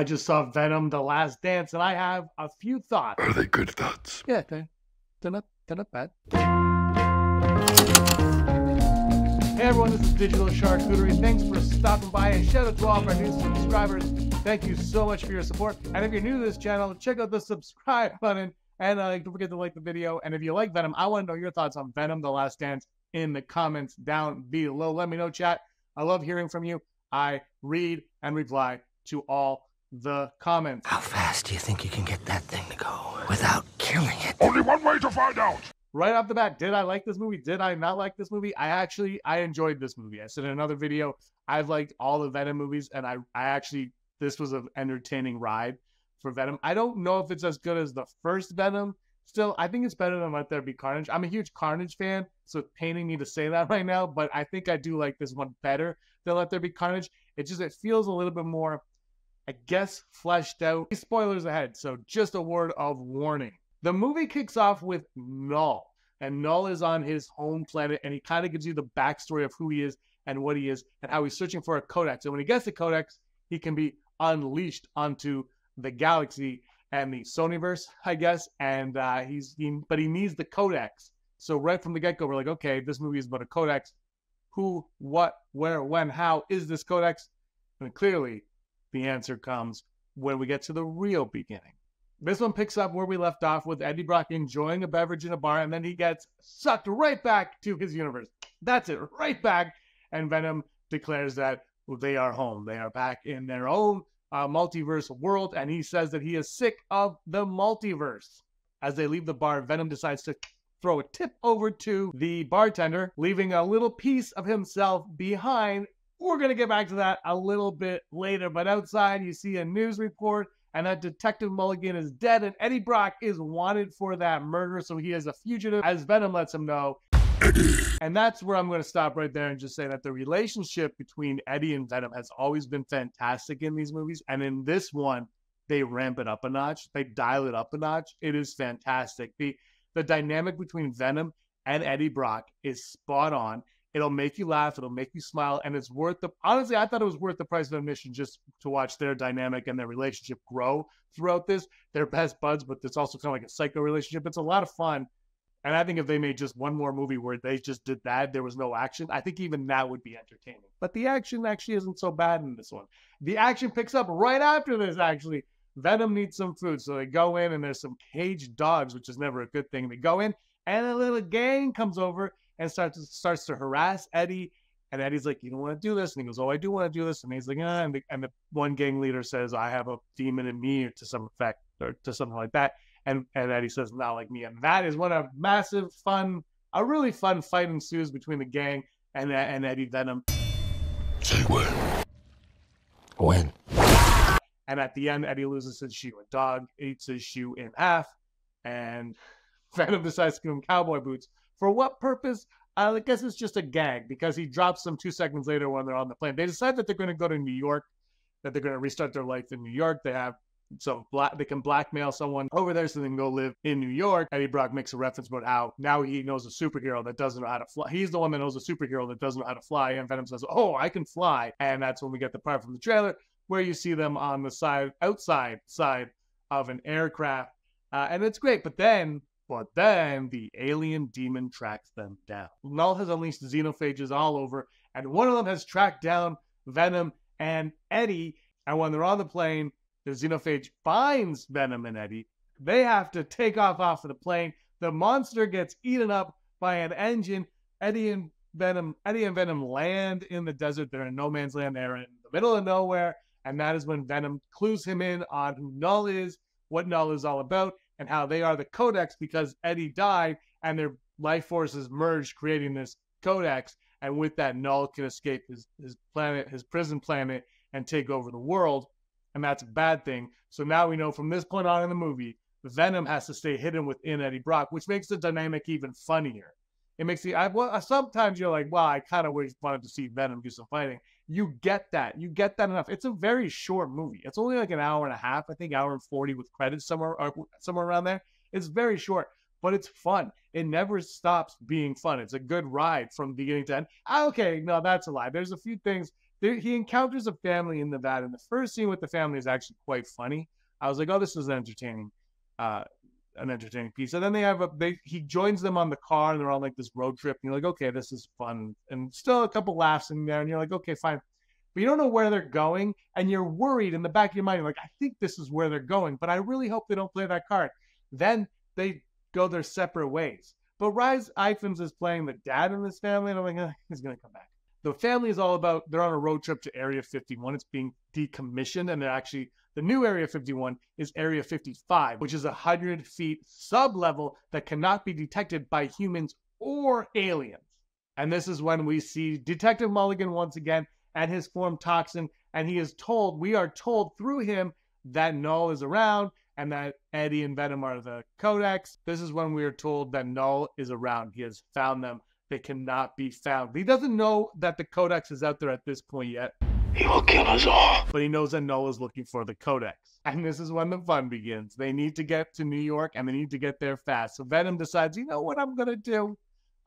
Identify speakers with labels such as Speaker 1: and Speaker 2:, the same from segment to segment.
Speaker 1: I just saw Venom: The Last Dance, and I have a few thoughts.
Speaker 2: Are they good thoughts?
Speaker 1: Yeah, they're, they're not they're not bad. Hey everyone, this is Digital Charcuterie. Thanks for stopping by and shout out to all of our new subscribers. Thank you so much for your support. And if you're new to this channel, check out the subscribe button and uh, don't forget to like the video. And if you like Venom, I want to know your thoughts on Venom: The Last Dance in the comments down below. Let me know, chat. I love hearing from you. I read and reply to all the comments.
Speaker 3: How fast do you think you can get that thing to go without killing it?
Speaker 2: Only one way to find out.
Speaker 1: right off the bat, did I like this movie? Did I not like this movie? I actually I enjoyed this movie. I said in another video, I've liked all the Venom movies, and I I actually this was an entertaining ride for Venom. I don't know if it's as good as the first Venom. Still, I think it's better than Let There Be Carnage. I'm a huge Carnage fan, so it's paining me to say that right now, but I think I do like this one better than Let There Be Carnage. It just it feels a little bit more, I guess, fleshed out. Spoilers ahead, so just a word of warning. The movie kicks off with Null, and Null is on his home planet, and he kind of gives you the backstory of who he is and what he is, and how he's searching for a codex. And when he gets the codex, he can be unleashed onto the galaxy and the Sonyverse, I guess. And uh, he's he, but he needs the codex. So right from the get go, we're like, okay, this movie is about a codex. Who, what, where, when, how is this codex? And clearly, the answer comes when we get to the real beginning. This one picks up where we left off with Eddie Brock enjoying a beverage in a bar, and then he gets sucked right back to his universe. That's it, right back. And Venom declares that they are home. They are back in their own uh, multiverse world, and he says that he is sick of the multiverse. As they leave the bar, Venom decides to throw a tip over to the bartender, leaving a little piece of himself behind. We're going to get back to that a little bit later, but outside you see a news report and that Detective Mulligan is dead, and Eddie Brock is wanted for that murder, so he is a fugitive, as Venom lets him know. And that's where I'm going to stop right there and just say that the relationship between Eddie and Venom has always been fantastic in these movies. And in this one, they ramp it up a notch. They dial it up a notch. It is fantastic. The the dynamic between Venom and Eddie Brock is spot on. It'll make you laugh. It'll make you smile, and it's worth the. Honestly, I thought it was worth the price of admission just to watch their dynamic and their relationship grow throughout this. They're best buds, but it's also kind of like a psycho relationship. It's a lot of fun, and I think if they made just one more movie where they just did that, there was no action, I think even that would be entertaining. But the action actually isn't so bad in this one. The action picks up right after this, actually. Venom needs some food, so they go in and there's some caged dogs, which is never a good thing. They go in, and a little gang comes over and starts to, starts to harass Eddie. And Eddie's like, "You don't want to do this," and he goes, "Oh, I do want to do this." And he's like, "Ah," and the, and the one gang leader says, "I have a demon in me," or to some effect, or to something like that. And and Eddie says, "Not like me." And that is when a massive, fun, a really fun fight ensues between the gang and and Eddie Venom.
Speaker 2: Say when.
Speaker 3: When?
Speaker 1: And at the end, Eddie loses his shoe. A dog eats his shoe in half, and Venom decides to give him cowboy boots. For what purpose? I guess it's just a gag because he drops them two seconds later when they're on the plane. They decide that they're going to go to New York, that they're going to restart their life in New York. They have some black, they can blackmail someone over there so they can go live in New York. Eddie Brock makes a reference about how now he knows a superhero that doesn't know how to fly. He's the one that knows a superhero that doesn't know how to fly. And Venom says, "Oh, I can fly," and that's when we get the part from the trailer where you see them on the side, outside side of an aircraft, uh, and it's great. But then but then the alien demon tracks them down. Null has unleashed xenophages all over, and one of them has tracked down Venom and Eddie. And when they're on the plane, the xenophage finds Venom and Eddie. They have to take off off of the plane. The monster gets eaten up by an engine. Eddie and Venom, Eddie and Venom land in the desert. They're in no man's land. They're in the middle of nowhere, and that is when Venom clues him in on who Null is, what Null is all about, and how they are the codex because Eddie died and their life forces merged, creating this codex. And with that, Null can escape his, his planet, his prison planet, and take over the world. And that's a bad thing. So now we know from this point on in the movie, Venom has to stay hidden within Eddie Brock, which makes the dynamic even funnier. It makes the I well, sometimes you're like, wow, I kind of wish wanted to see Venom do some fighting. You get that. You get that enough. It's a very short movie. It's only like an hour and a half. I think hour and forty with credits somewhere or somewhere around there. It's very short, but it's fun. It never stops being fun. It's a good ride from beginning to end. Ah, Okay, no, that's a lie. There's a few things there, he encounters a family in Nevada, and the first scene with the family is actually quite funny. I was like, oh, this is entertaining, uh, an entertaining piece. And then they have a they he joins them on the car, and they're on like this road trip, and you're like, okay, this is fun, and still a couple laughs in there, and you're like, okay, fine. But you don't know where they're going, and you're worried in the back of your mind. You're like, I think this is where they're going, but I really hope they don't play that card. Then they go their separate ways. But Rhys Ifans is playing the dad in this family, and I'm like, eh, he's gonna come back. The family is all about they're on a road trip to Area 51. It's being decommissioned, and they're actually the new Area 51 is Area 55, which is a hundred feet sub level that cannot be detected by humans or aliens. And this is when we see Detective Mulligan once again and his form toxin, and he is told, we are told through him that Null is around and that Eddie and Venom are the Codex. This is when we are told that Null is around. He has found them. They cannot be found. He doesn't know that the Codex is out there at this point yet.
Speaker 2: He will kill us all.
Speaker 1: But he knows that Null is looking for the Codex. And this is when the fun begins. They need to get to New York and they need to get there fast. So Venom decides, you know what I'm going to do?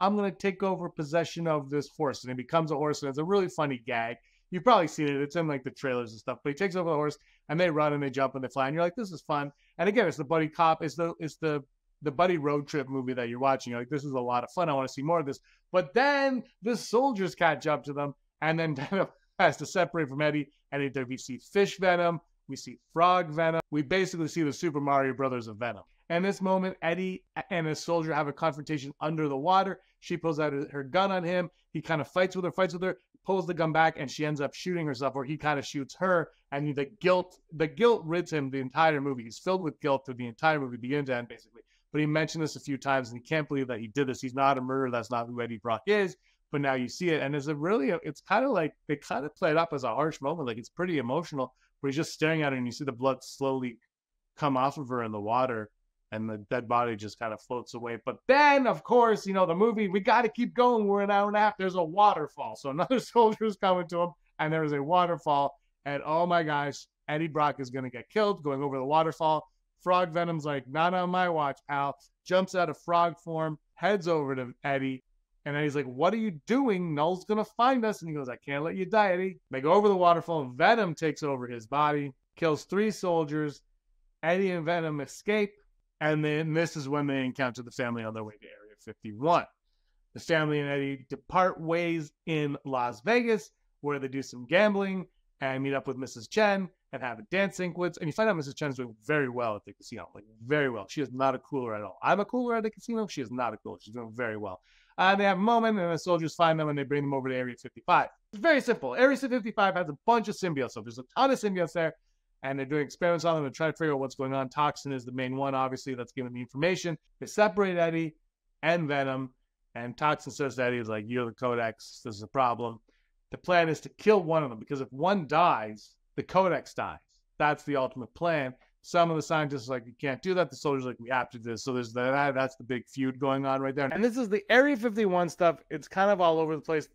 Speaker 1: I'm going to take over possession of this horse. And he becomes a horse. And it's a really funny gag. You've probably seen it. It's in like the trailers and stuff. But he takes over the horse and they run and they jump and they fly. And you're like, this is fun. And again, it's the buddy cop. It's the it's the the buddy road trip movie that you're watching. You're like, this is a lot of fun. I want to see more of this. But then the soldiers catch up to them, and then Venom has to separate from Eddie. And either we see fish venom, we see frog venom. We basically see the Super Mario Brothers of Venom. And this moment, Eddie and his soldier have a confrontation under the water. She pulls out her gun on him. He kind of fights with her, fights with her, pulls the gun back, and she ends up shooting herself, or he kind of shoots her. And the guilt, the guilt rids him the entire movie. He's filled with guilt through the entire movie, beginning to end, basically. But he mentioned this a few times, and he can't believe that he did this. He's not a murderer. That's not who Eddie Brock is. But now you see it, and it's a really, it's kind of like they kind of play it up as a harsh moment. Like it's pretty emotional, where he's just staring at her, and you see the blood slowly come off of her in the water and the dead body just kind of floats away. But then, of course, you know, the movie, we got to keep going. We're an hour and a half. There's a waterfall. So another soldier is coming to him, and there's a waterfall. And oh my gosh, Eddie Brock is going to get killed going over the waterfall. Frog Venom's like, not on my watch, pal. Jumps out of frog form, heads over to Eddie. And Eddie's like, What are you doing? Null's going to find us. And he goes, I can't let you die, Eddie. They go over the waterfall. Venom takes over his body, kills three soldiers. Eddie and Venom escape. And then this is when they encounter the family on their way to Area 51. The family and Eddie depart ways in Las Vegas, where they do some gambling and meet up with Mrs. Chen and have a dance sequence. And you find out Mrs. Chen is doing very well at the casino, like very well. She is not a cooler at all. I'm a cooler at the casino. She is not a cooler. She's doing very well. Uh, they have a moment, and the soldiers find them, and they bring them over to Area 55. It's very simple. Area 55 has a bunch of symbiotes. So there's a ton of symbiotes there and they're doing experiments on them to try to figure out what's going on. Toxin is the main one, obviously, that's giving the information. They separate Eddie and Venom, and Toxin says to Eddie, is like, You're the Codex, this is a problem. The plan is to kill one of them because if one dies, the Codex dies. That's the ultimate plan. Some of the scientists are like, you can't do that. The soldiers like, we have to do this. So there's that. That's the big feud going on right there. And this is the Area 51 stuff. It's kind of all over the place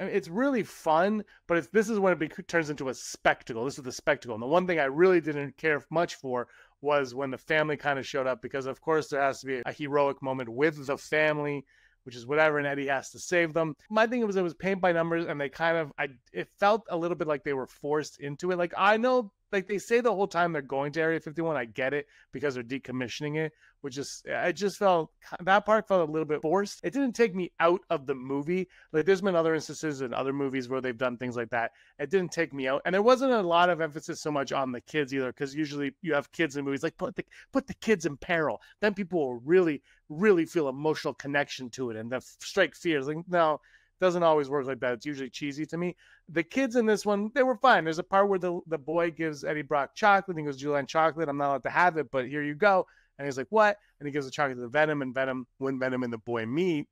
Speaker 1: it's really fun, but it's this is when it be, turns into a spectacle. This is the spectacle. And the one thing I really didn't care much for was when the family kind of showed up because of course there has to be a heroic moment with the family which is whatever, and Eddie has to save them. My thing was it was paint by numbers, and they kind of I it felt a little bit like they were forced into it. Like I know like they say the whole time they're going to Area 51. I get it because they're decommissioning it, which is I just felt that part felt a little bit forced. It didn't take me out of the movie. Like there's been other instances in other movies where they've done things like that. It didn't take me out, and there wasn't a lot of emphasis so much on the kids either, because usually you have kids in movies like put the put the kids in peril. Then people will really really feel emotional connection to it and the strike fears. Like no doesn't always work like that. It's usually cheesy to me. The kids in this one, they were fine. There's a part where the, the boy gives Eddie Brock chocolate. He goes, Julian, chocolate. I'm not allowed to have it, but here you go. And he's like, what? And he gives the chocolate to Venom. And Venom, when Venom and the boy meet,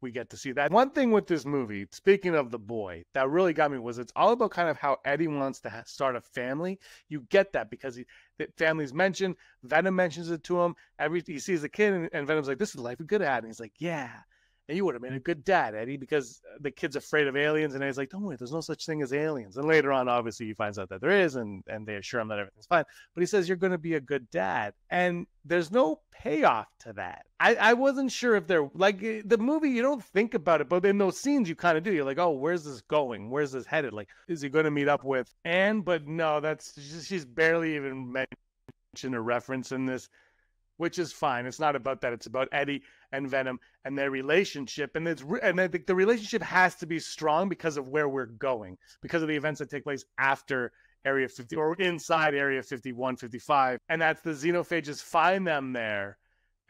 Speaker 1: we get to see that. One thing with this movie, speaking of the boy, that really got me was it's all about kind of how Eddie wants to start a family. You get that because he, the family's mentioned. Venom mentions it to him. Every he sees a kid, and, and Venom's like, "This is life we could have." And he's like, "Yeah." And you would have been a good dad, Eddie, because the kid's afraid of aliens. And Eddie's like, don't worry, there's no such thing as aliens. And later on, obviously, he finds out that there is, and, and they assure him that everything's fine. But he says, you're going to be a good dad. And there's no payoff to that. I, I wasn't sure if they're like eh, the movie, you don't think about it, but in those scenes, you kind of do. You're like, oh, where's this going? Where's this headed? Like, is he going to meet up with Anne? But no, that's she's barely even mentioned a reference in this which is fine. It's not about that. It's about Eddie and Venom and their relationship, and it's and I think the relationship has to be strong because of where we're going, because of the events that take place after Area 50 or inside Area 51, 55, and that's the xenophages find them there.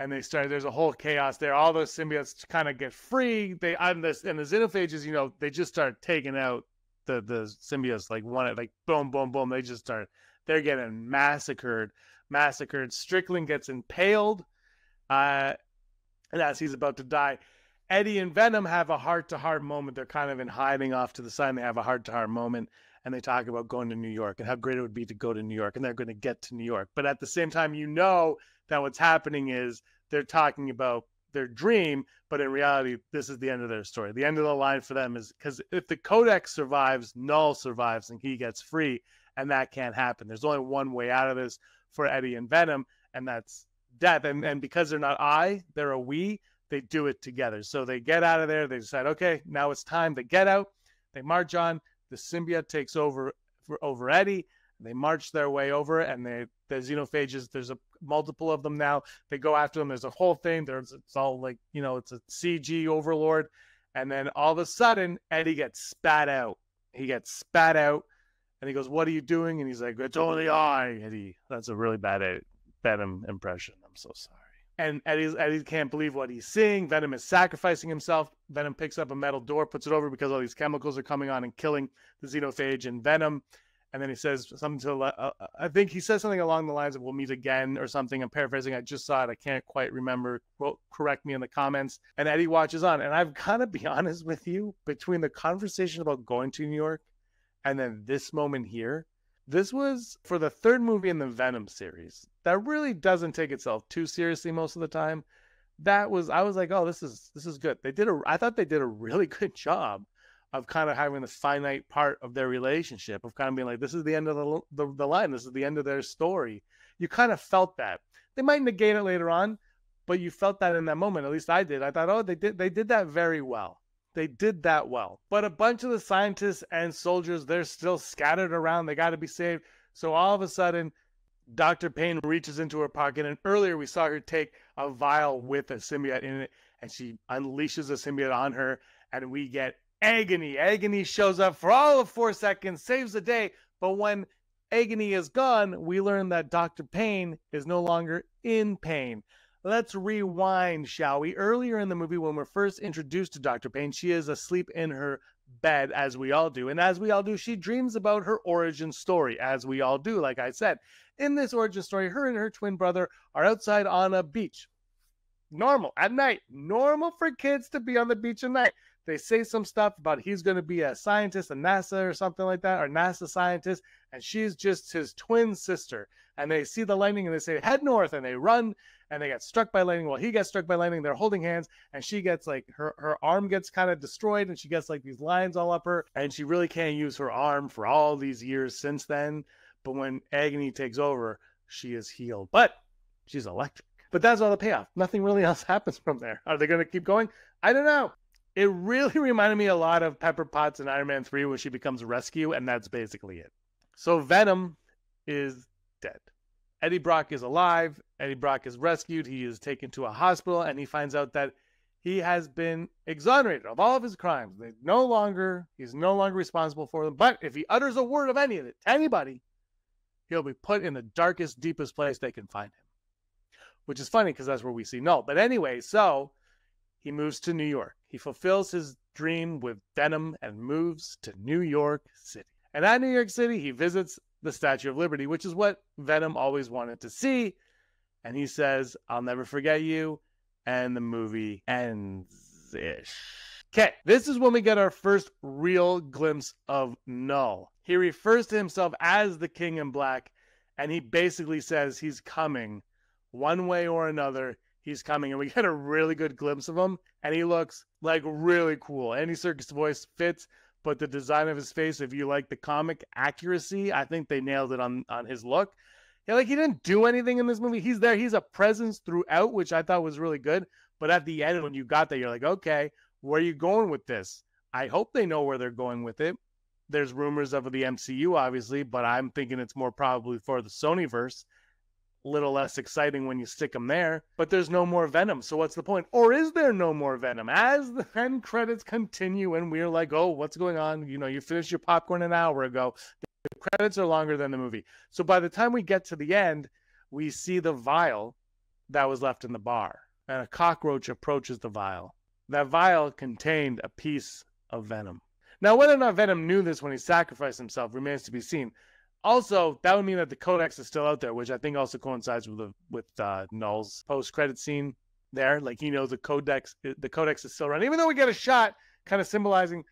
Speaker 1: And they start. There's a whole chaos there. All those symbiotes kind of get free. They and this and the xenophages, you know, they just start taking out the the symbiotes like one like boom, boom, boom. They just start. They're getting massacred massacred. Strickland gets impaled, uh, and as he's about to die, Eddie and Venom have a heart to heart moment. They're kind of in hiding off to the side. And they have a heart to heart moment, and they talk about going to New York and how great it would be to go to New York, and they're going to get to New York. But at the same time, you know that what's happening is they're talking about their dream, but in reality, this is the end of their story. The end of the line for them is because if the Codex survives, Null survives, and he gets free, and that can't happen. There's only one way out of this for Eddie and Venom, and that's death. And and because they're not I, they're a we. They do it together. So they get out of there. They decide, okay, now it's time. They get out. They march on. The symbiote takes over for, over Eddie. They march their way over, and they the xenophages. There's a multiple of them now. They go after them. There's a whole thing. There's it's all like you know, it's a CG overlord, and then all of a sudden Eddie gets spat out. He gets spat out and he goes, "What are you doing?" And he's like, "It's only I." Eddie, that's a really bad Venom impression. I'm so sorry. And Eddie, Eddie can't believe what he's seeing. Venom is sacrificing himself. Venom picks up a metal door, puts it over because all these chemicals are coming on and killing the xenophage and Venom. And then he says something to, uh, uh, I think he says something along the lines of "We'll meet again" or something. I'm paraphrasing. I just saw it. I can't quite remember. Well, correct me in the comments. And Eddie watches on. And I've got to be honest with you. Between the conversation about going to New York and then this moment here. This was for the third movie in the Venom series that really doesn't take itself too seriously most of the time. That was I was like, oh, this is this is good. They did a I thought they did a really good job of kind of having the finite part of their relationship of kind of being like, this is the end of the, the, the line. This is the end of their story. You kind of felt that. They might negate it later on, but you felt that in that moment. At least I did. I thought, oh, they did they did that very well. They did that well. But a bunch of the scientists and soldiers, they're still scattered around. They got to be saved. So all of a sudden, Dr. Paine reaches into her pocket. And earlier we saw her take a vial with a symbiote in it and she unleashes a symbiote on her. And we get agony. Agony shows up for all of four seconds, saves the day. But when agony is gone, we learn that Dr. Paine is no longer in pain. Let's rewind, shall we? Earlier in the movie, when we're first introduced to Dr. Paine, she is asleep in her bed, as we all do. And as we all do, she dreams about her origin story, as we all do, like I said. In this origin story, her and her twin brother are outside on a beach. Normal at night. Normal for kids to be on the beach at night. They say some stuff about he's going to be a scientist, a NASA or something like that, or NASA scientist, and she's just his twin sister. And they see the lightning and they say, head north, and they run and they get struck by lightning. Well, he gets struck by lightning. They're holding hands, and she gets like her her arm gets kind of destroyed, and she gets like these lines all up her, and she really can't use her arm for all these years since then. But when agony takes over, she is healed. But she's electric. But that's all the payoff. Nothing really else happens from there. Are they going to keep going? I don't know. It really reminded me a lot of Pepper Potts in Iron Man 3 when she becomes rescue, and that's basically it. So Venom is dead. Eddie Brock is alive. Eddie Brock is rescued. He is taken to a hospital and he finds out that he has been exonerated of all of his crimes. They no longer he's no longer responsible for them. But if he utters a word of any of it to anybody, he'll be put in the darkest, deepest place they can find him. Which is funny because that's where we see Null. But anyway, so he moves to New York. He fulfills his dream with Venom and moves to New York City. And at New York City, he visits the Statue of Liberty, which is what Venom always wanted to see. And he says, I'll never forget you. And the movie ends ish. Okay, this is when we get our first real glimpse of Null. He refers to himself as the King in Black, and he basically says he's coming one way or another. he's coming, and we get a really good glimpse of him, and he looks like really cool. Andy Serkis voice fits, but the design of his face, if you like the comic accuracy, I think they nailed it on on his look. Yeah, like he didn't do anything in this movie. He's there. He's a presence throughout, which I thought was really good. But at the end, when you got there, you're like, okay, where are you going with this? I hope they know where they're going with it. There's rumors of the MCU, obviously, but I'm thinking it's more probably for the Sonyverse. Little less exciting when you stick them there, but there's no more Venom. So what's the point? Or is there no more Venom? As the end credits continue, and we're like, oh, what's going on? You know, you finished your popcorn an hour ago. The credits are longer than the movie. So by the time we get to the end, we see the vial that was left in the bar, and a cockroach approaches the vial. That vial contained a piece of Venom. Now, whether or not Venom knew this when he sacrificed himself remains to be seen. Also, that would mean that the Codex is still out there, which I think also coincides with the, with uh, Null's post-credit scene there. Like he knows the Codex, the Codex is still around, even though we get a shot kind of symbolizing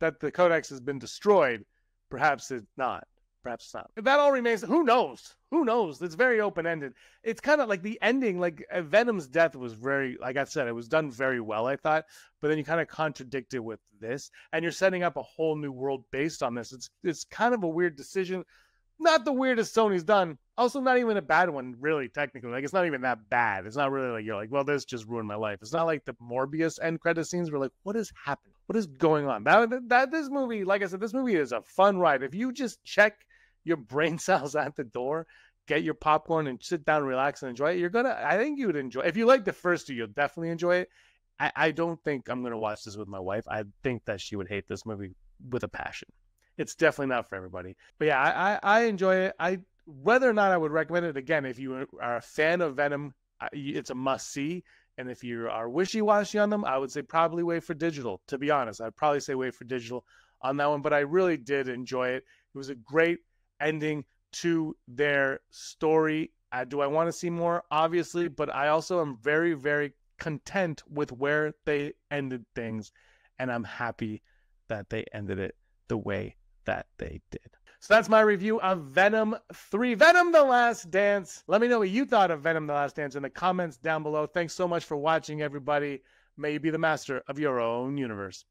Speaker 1: that the Codex has been destroyed. Perhaps it's not. Perhaps it's not. If That all remains. Who knows? Who knows? It's very open ended. It's kind of like the ending. Like uh, Venom's death was very, like I said, it was done very well. I thought, but then you kind of contradict it with this, and you're setting up a whole new world based on this. It's it's kind of a weird decision. Not the weirdest Sony's done. Also, not even a bad one, really. Technically, like it's not even that bad. It's not really like you're like, well, this just ruined my life. It's not like the Morbius end credit scenes. We're like, what is happening? What is going on? That that this movie, like I said, this movie is a fun ride. If you just check your brain cells at the door, get your popcorn and sit down, relax, and enjoy it. You're gonna. I think you would enjoy. If you like the first two, you'll definitely enjoy it. I, I don't think I'm gonna watch this with my wife. I think that she would hate this movie with a passion. It's definitely not for everybody. But yeah, I, I, I enjoy it. I whether or not I would recommend it again. If you are a fan of Venom, it's a must see. And if you are wishy washy on them, I would say probably wait for digital. To be honest, I'd probably say wait for digital on that one. But I really did enjoy it. It was a great ending to their story. Uh, do I want to see more? Obviously, but I also am very, very content with where they ended things, and I'm happy that they ended it the way that they did. So that's my review of Venom 3. Venom The Last Dance. Let me know what you thought of Venom The Last Dance in the comments down below. Thanks so much for watching, everybody. May you be the master of your own universe.